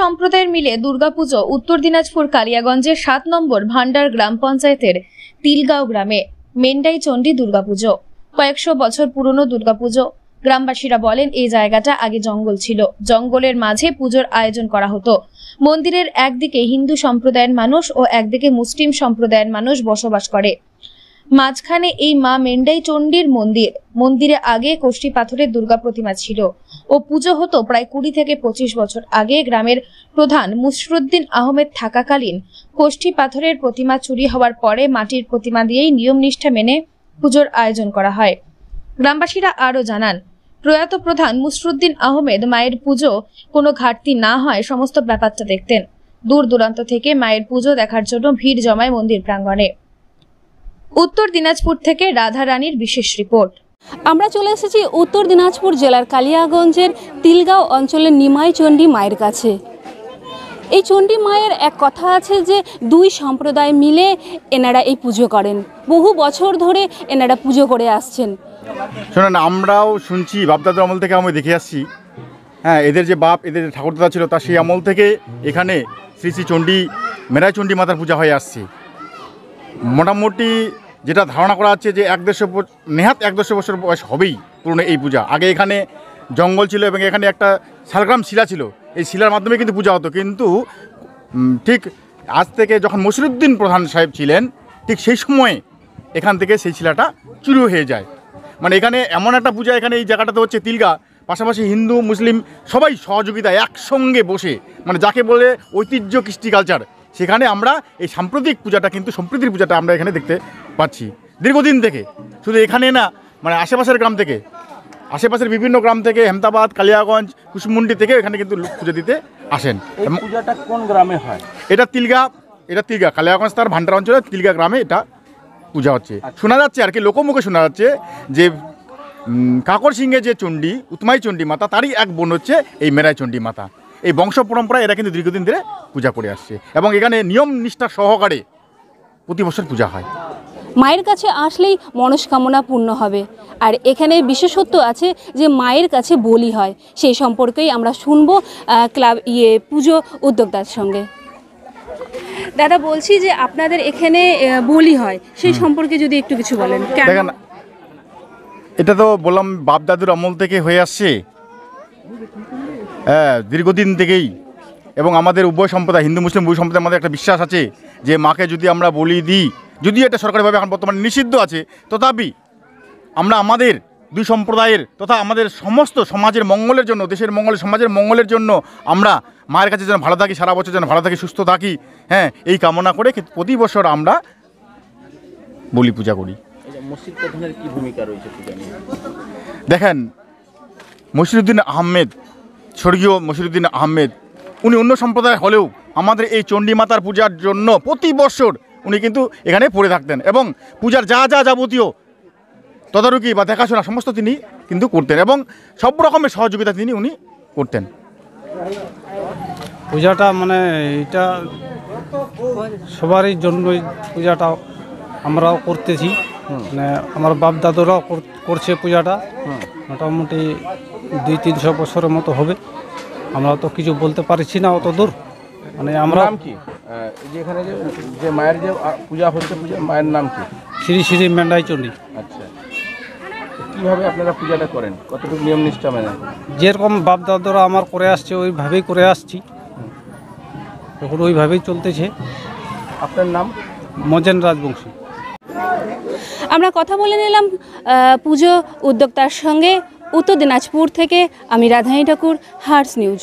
সম্প্রদায়ের মিলে দুর্গাপুজো উত্তর দিনাজপুর কালিয়াগঞ্জের সাত নম্বর ভান্ডার গ্রাম পঞ্চায়েতের তিলগাঁও গ্রামে, মেন্ডাই চণ্ডী দুর্গাপুজো। কয়েকশো বছর পুরনো দুর্গাপুজো। গ্রামবাসীরা বলেন, এই জায়গাটা আগে জঙ্গল ছিল। জঙ্গলের মাঝে পুজোর আয়োজন করা হতো। মন্দিরের একদিকে হিন্দু সম্প্রদায়ের মানুষ ও একদিকে মুসলিম সম্প্রদায়ের মানুষ বসবাস করে। মাঝখানে এই মা মেন্ডাই চণ্ডীর মন্দির। মন্দিরে আগে কোষ্ঠী পাথরের দুর্গা প্রতিমা ছিল ও পুজো হতো প্রায় কুড়ি থেকে পঁচিশ বছর আগে গ্রামের প্রধান মুসরুদ্দিন আহমেদ থাকাকালীন কোষ্ঠী পাথরের প্রতিমা চুরি হওয়ার পরে মাটির প্রতিমা দিয়েই নিয়ম নিষ্ঠা মেনে পুজোর আয়োজন করা হয়। গ্রামবাসীরা আরও জানান, প্রয়াত প্রধান মুসরুদ্দিন আহমেদ মায়ের পুজো কোনো ঘাটতি না হয় সমস্ত ব্যাপারটা দেখতেন। দূর দূরান্ত থেকে মায়ের পুজো দেখার জন্য ভিড় জমায় মন্দির প্রাঙ্গণে। উত্তর দিনাজপুর থেকে রাধা রানীর বিশেষ রিপোর্ট। আমরা চলে এসেছি উত্তর দিনাজপুর জেলার কালিয়াগঞ্জের তিলগাঁও অঞ্চলের নিমাই চণ্ডী মায়ের কাছে। এই চণ্ডী মায়ের এক কথা আছে যে দুই সম্প্রদায় মিলে এনারা এই পুজো করেন। বহু বছর ধরে এনারা পুজো করে আসছেন। শোনেন আমরাও শুনছি বাপদাদার আমল থেকে আমি দেখে আসছি। হ্যাঁ এদের যে বাপ এদের যে ঠাকুরদাদা ছিল তা সেই আমল থেকে এখানে শ্রী শ্রী চণ্ডী মেরাই চণ্ডী মাতার পূজা হয়ে আসছে। মোটামুটি যেটা ধারণা করা হচ্ছে যে এক দেড়শো নেহাত এক দেড়শো বছর বয়স হবেই পুরনো এই পূজা। আগে এখানে জঙ্গল ছিল এবং এখানে একটা শালগ্রাম শিলা ছিল। এই শিলার মাধ্যমে কিন্তু পূজা হতো। কিন্তু ঠিক আজ থেকে যখন মসিরুদ্দিন প্রধান সাহেব ছিলেন, ঠিক সেই সময়ে এখান থেকে সেই শিলাটা চুরি হয়ে যায়। মানে এখানে এমন একটা পূজা, এখানে এই জায়গাটাতে হচ্ছে তিলগা, পাশাপাশি হিন্দু, মুসলিম সবাই সহযোগিতা একসঙ্গে বসে মানে যাকে বলে ঐতিহ্য কৃষ্টি কালচার সেখানে আমরা এই সাম্প্রতিক পূজাটা কিন্তু সম্প্রীতির পূজাটা আমরা এখানে দেখতে পাচ্ছি। দীর্ঘদিন থেকে। শুধু এখানে না মানে আশেপাশের গ্রাম থেকে। আশেপাশের বিভিন্ন গ্রাম থেকে হেমতাবাদ কালিয়াগঞ্জ কুসুমুন্ডি থেকে এখানে কিন্তু লোক পুজো দিতে আসেন। পূজাটা কোন গ্রামে হয়? এটা তিলগা এটা তিলগা। কালিয়াগঞ্জ তার ভান্ডার অঞ্চলে তিলগা গ্রামে এটা পূজা হচ্ছে। শোনা যাচ্ছে আর কি লোকমুখে শোনা যাচ্ছে যে কাকর সিংহে যে চণ্ডী উতমাই চণ্ডী মাতা তারই এক বোন হচ্ছে এই মেরাই চণ্ডী মাতা। এই বংশ পরম্পরায় এরা কিন্তু দীর্ঘদিন ধরে পূজা করে আসছে। এবং এখানে নিয়ম নিষ্ঠা সহকারে প্রতি বছর পূজা হয়। মায়ের কাছে আসলেই মনস্কামনা পূর্ণ হবে। আর এখানে বিশেষত্ব আছে যে মায়ের কাছে বলি হয়। সেই সম্পর্কেই আমরা শুনব ক্লাব ইয়ে পুজো উদ্যোক্তার সঙ্গে। দাদা বলছি যে আপনাদের এখানে বলি হয়। সেই সম্পর্কে যদি একটু কিছু বলেন? দেখেন এটা তো বললাম বাপ দাদুর আমল থেকে হয়ে আসছে। হ্যাঁ দীর্ঘদিন থেকেই। এবং আমাদের উভয় সম্প্রদায় হিন্দু মুসলিম উভয় সম্প্রদায় আমাদের একটা বিশ্বাস আছে যে মাকে যদি আমরা বলি দিই যদিও এটা সরকারিভাবে এখন বর্তমানে নিষিদ্ধ আছে তথাপি আমরা আমাদের দুই সম্প্রদায়ের তথা আমাদের সমস্ত সমাজের মঙ্গলের জন্য দেশের মঙ্গল সমাজের মঙ্গলের জন্য আমরা মায়ের কাছে যেন ভালো থাকি সারা বছর যেন ভালো থাকি সুস্থ থাকি হ্যাঁ এই কামনা করে প্রতি বছর আমরা বলি পূজা করি। মসজিদ প্রধানের কি ভূমিকা রয়েছে দেখেন মসিরুদ্দিন আহমেদ স্বর্গীয় মসিরুদ্দিন আহমেদ উনি অন্য সম্প্রদায় হলেও আমাদের এই চণ্ডী মাতার পূজার জন্য প্রতি বছর উনি কিন্তু এখানে পড়ে থাকতেন। এবং পূজার যা যা যাবতীয় তদারকি বা দেখাশোনা সমস্ত তিনি কিন্তু করতেন এবং সব রকমের সহযোগিতা তিনি উনি করতেন। পূজাটা মানে এটা সবারই জন্যই পূজাটা আমরাও করতেছি। মানে আমার বাপ দাদুরাও কর- করছে পূজাটা। মোটামুটি দুই তিনশো বছরের মতো হবে। আমরা তো কিছু বলতে পারছি না অত দূর মানে আমরা এই যে যে মায়ের যে পূজা হচ্ছে পূজা মায়ের নাম কি? শ্রী শ্রী মেন্ডাই চণ্ডী। আচ্ছা। কীভাবে আপনারা পূজাটা করেন? কতটুকু নিয়ম নিষ্ঠা মেনে? যেরকম বাপ দাদুরা আমার করে আসছে ওইভাবেই করে আসছি। এখন ওইভাবেই চলতেছে। আপনার নাম? মজেন রাজবংশী। আমরা কথা বলে নিলাম পুজো উদ্যোক্তার সঙ্গে উত্তর দিনাজপুর থেকে আমি Radhani Thakur hertz news.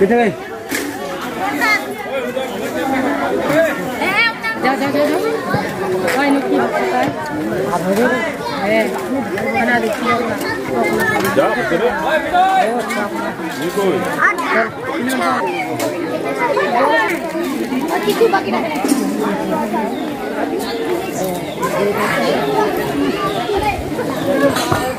Cái thế này. Dạ dạ dạ. dạ. Ai nó kia đấy. Học rồi đấy. Ê, anh nào đi kia mà. Dạ, cái đấy. Như tôi. Hãy subscribe cho kênh Ghiền Mì Gõ Để không bỏ lỡ những video hấp dẫn